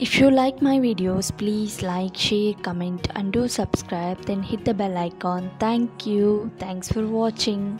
If you like my videos, please like, share, comment and do subscribe then hit the bell icon. Thank you. Thanks for watching.